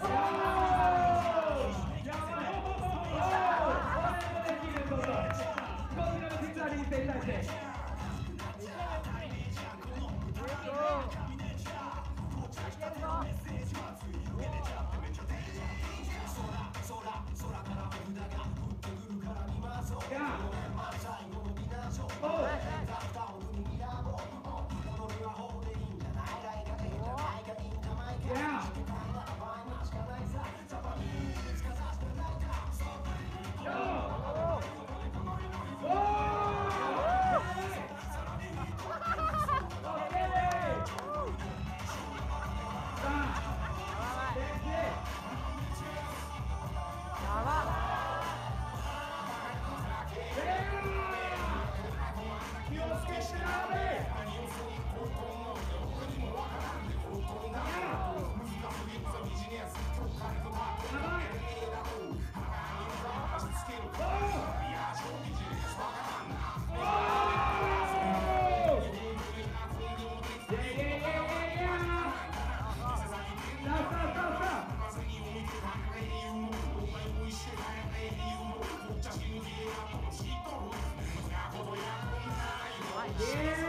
Yeah. Yeah.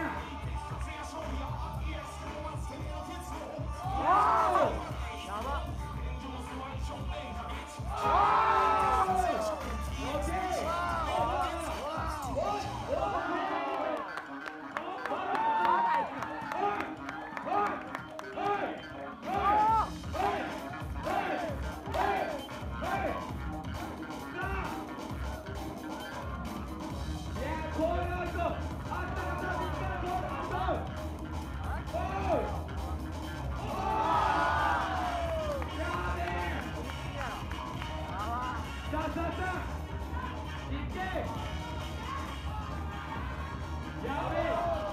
やべえ。